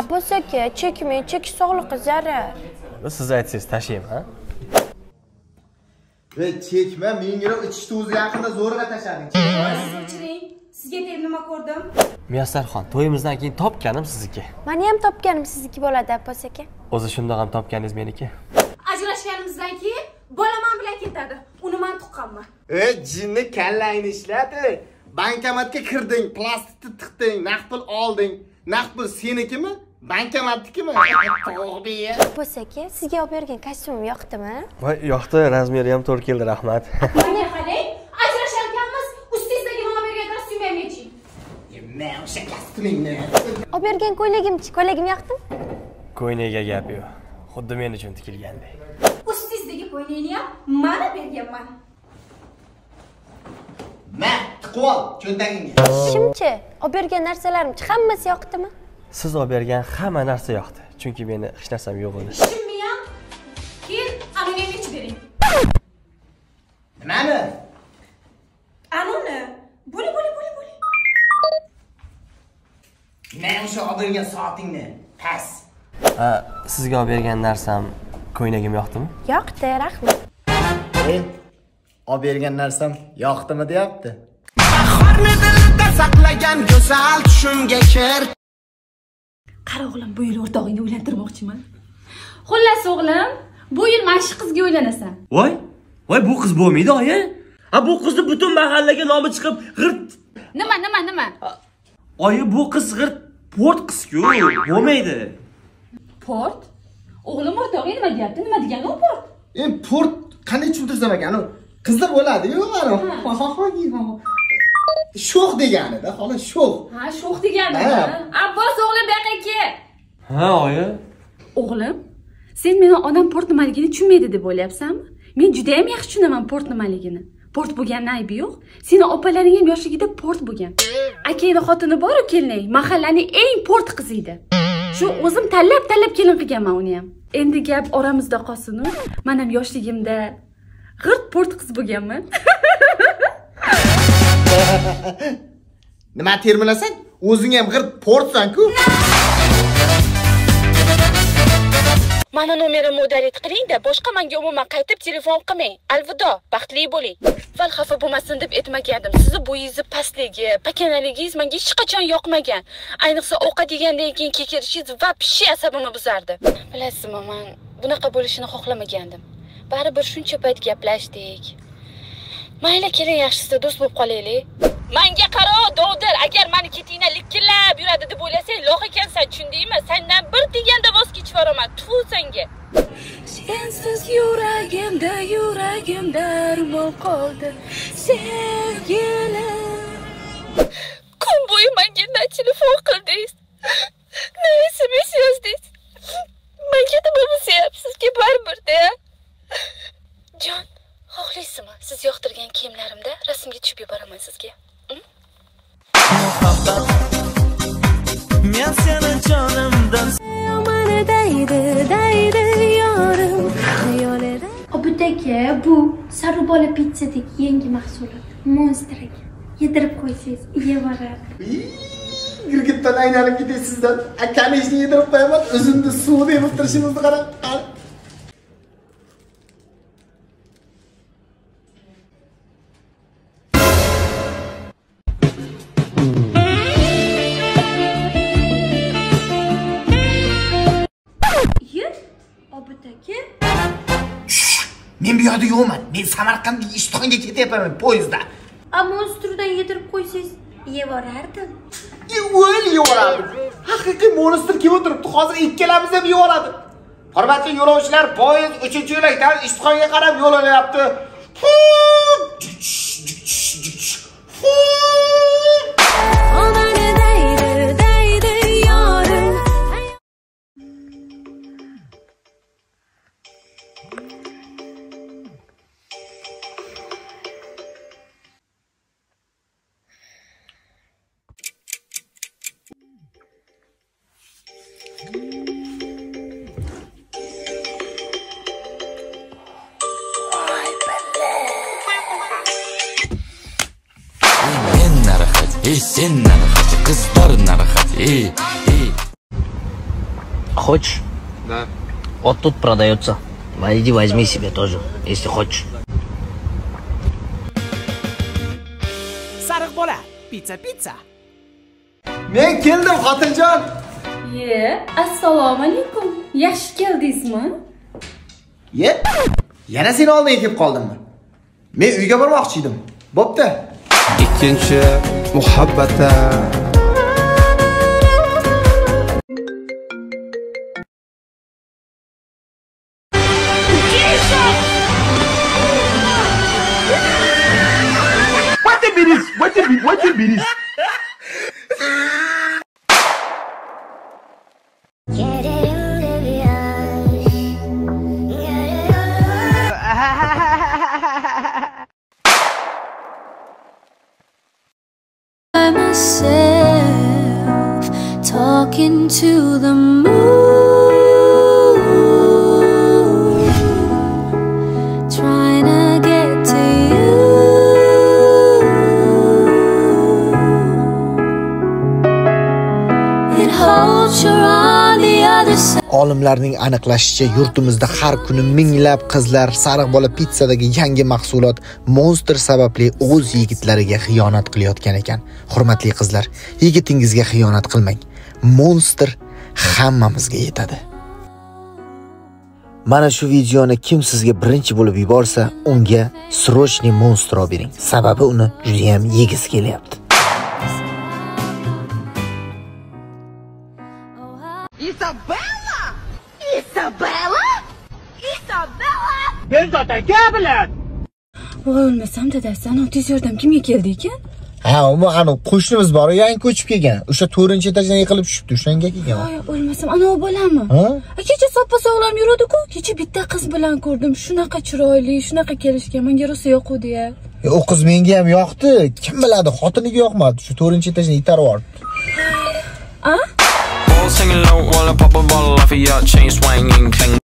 abbos aka chekmang chekish sog'liqqa zarar siz aytsangiz tashlayman ha? Chekma menga ichishni o'zi yaqinda zo'rg'a tashlading. O'chiring. Sizga deb nima ko'rdim? muyassarxon to'yimizdan keyin topganim sizniki. Mani ham topganim sizniki bo'ladi abbos aka o'zi shundoq ham topganingiz meniki. Ajrashganimizdan keyin bolaman bilan ketadi. Uni men tuqqanman. e jinni kallangni ishladi bankomatga kirding plastikni tiqding naqd pul olding. Naqd pul senikimi bankomatnikimi tog'biya abbos aka sizga olib bergan kostyumim yoqdimi? Voy yoqdi razmeri ham to'g'ri keldi rahmat Mana qarang, ajrasharkanmiz, ustingizdagi nima bergan kostyum ham yeching. man o'sha kostyumingni. Olib bergan ko'ylagimchi ko'ylagim yoqdimi ko'ynagiga gap yo'q. Xuddi men uchun tikilgandek. Ustingizdagi ko'ylakni ham mana berganman. ma tiqib ol cho'ntagingga shimchi olib bergan narsalarimchi hammasi yoqdimi siz olib bergan hamma narsa yoqdi chunki meni hech narsam yo'q edi. Shimni ham keyin anuni ham yechib bering. nimani? Anuni bo'li bo'li bo'li bo'li. man o'sha olib bergan soatingni pas Ha, sizga olib bergan narsam ko'ynagim yoqdimi? Yoqdi rahmat. E olib bergan narsam yoqdimi deyapti. Bahorni dilida saqlagan go'zal tushimga kir Qara o'g'lim, bu yil o'rtog'ingga uylantirmoqchiman. Xullas o'g'lim, bu yil mana shu qizga uylanasan. voy voy bu qiz bo'lmaydi oyi ha bu qizni butun mahallaga nomi chiqib g'irt Nima, nima, nima? oyi bu qiz g'irt port qizku bo'lmaydi Port? O'g'lim o'rtog'ing nima deyapti? Nima degani u port? e port qanday tushuntirsam ekan u qizda bo'ladiyu mana sho'x deganida xolos sho'x Ha, sho'x deganimi? Ha. Abbos o'g'lim bu yoqqa kel. Ha oyi O'g'lim, sen meni onam port nimaligini tushunmaydi deb o'ylayapsanmi? Men juda ham yaxshi tushunaman port nimaligini. Port bo'lgandan aybi yo'q. Seni opalaring ham yoshligida port bo'lgan. Akangni xotini bor-ku kelinay, mahallaning eng port qizi edi. Shu o'zim tanlab tanlab kelin qilganman uni ham. Endi gap oramizda qolsin-u. Men ham yoshligimda g'irt port qiz bo'lganman. nima termilasang o'zing ham g'irt portsan-ku Mana nomerimni udalit qiling-da, boshqa menga umuman qaytib telefon qilmang. Alvido, baxtli bo'ling. Avval xafa bo'lmasin deb aytmagandim. Sizni bo'yingizni pastligi, pakanaligingiz menga hech qachon yoqmagan. Ayniqsa ovqat yegandan keyin kekirishingiz pishi asabimni buzardi. Bilasizmi, men bunaqa bo'lishini xohlamagandim. Baribir shuncha payt gaplashdik. Mayli, keling, yaxshisi do'st bo'lib qolaylik. Menga qaro, dovdir, agar meni ketingdan likkillab yuradi deb o'ylasang, loq ekansan, tushundingmi? Sendan bir deganda yuboraman. Tfu senga. Sensiz yuragimda, yuragimda armon qoldi. Sevgilim. Kun bo'yi menga na telefon qildingiz, bu sarubola pitsadek yangi mahsulot. Monster aka yedirib qo'ysangiz yeyaveradi girgitdan aylanib ketaysizdan akani ishni yedirib qo'yaman o'zimni suv deb o'tirishimizni qarang. Yoqda yo'qman. Men samarqandga ishtonga ketyapman poyezdda. Ammo o'z turidan yedirib qo'ysangiz yeyaverardim o'l yevoradi haqiqiy monstr kelib o'tiribdi. Hozir ikkalamiz ham yevoradi hurmatli yo'lovchilar poyezd uchinchi yo'lakdan ishtixonga qarab yo'l olyapti ey sen naraxat qizlar naraxat ey ey хочешь? Да. Вот тут продается. Иди возьми себе тоже, если хочешь. sariq bola pizza pizza Men keldim xotinjon. ye assalomu alaykum yaxshi keldingizmi Ye. Yana seni oldiga kelib qoldimmi? Men uyga bormoqchi edim. Bo'pti. ikkinchi محبة What be be this? Myself, talking to the moon, trying to get to you. It the other side. Olimlarning aniqlashicha, yurtimizda har kuni minglab qizlar sariq bola pitsadagi yangi mahsulot Monster sababli o'z yigitlariga xiyonat qilayotgan ekan. Hurmatli qizlar, yigitingizga xiyonat qilmang. Monster hammamizga yetadi. Mana shu videoni kim sizga birinchi bo'lib yuborsa, unga срочный Monster olib bering. Sababi uni juda ham yegisi kelyapti. Voy o'lmasam dadasi anavi tez yordam kimga keldi ekan Ha, u anu qo'shnimiz bor, yangi ko'chib kelgan. O'sha 4-etajdan yiqilib tushibdi, o'shanga kelgan. voy o'lmasam anavi bolami Ha? A, kecha soppa sog'lom yuradiku kecha bitta qiz bilan ko'rdim shunaqa chiroyli shunaqa kelishgan menga rosa yoquvdi ya E, U qiz menga ham yoqdi. Kim biladi, xotiniga yoqmadi. Shu 4-etajdan itarib yuboribdi. All singing low while I pop a bottle off of your chain swinging cling